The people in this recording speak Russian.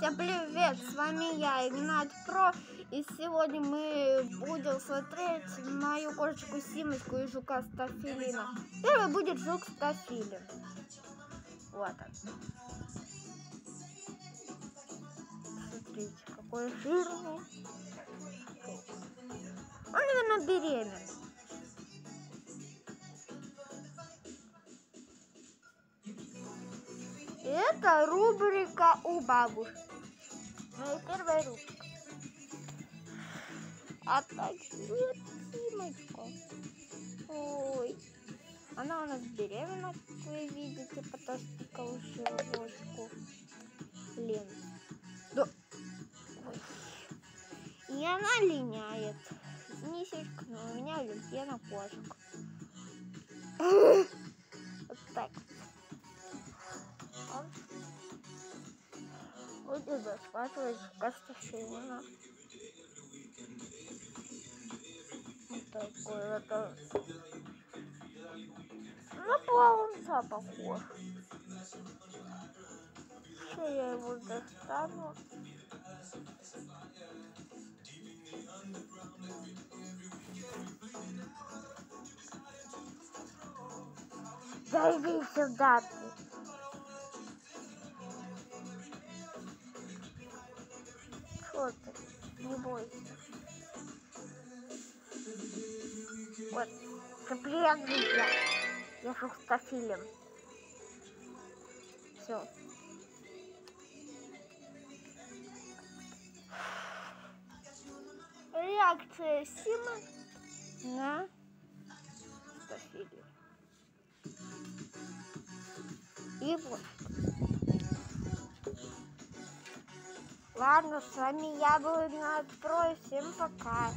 Всем привет, с вами я, Игнат Про, и сегодня мы будем смотреть мою кошечку Симочку и жука Стафилина. Первый будет жук Стафилин. Вот он. Смотрите, какой жирный. Он, наверное, беременный. Это рубрика у бабушки. Моя первая рубрика. А так вот Симочка. Ой. Она у нас беременна, как вы видите, по толстиковую животку. Лен. Да. Ой. И она линяет. Нисечка, но у меня аллергия кошек. Будет захватывать касташина. Вот такой это. На плаванца похож. Что я его достану? Да сюда ты. Что ты? Не бойся. Вот, цыпленный я. Я шустофилем. Все. Реакция Симы на стофилию. И вот. Ладно, с вами я был Про, и всем пока.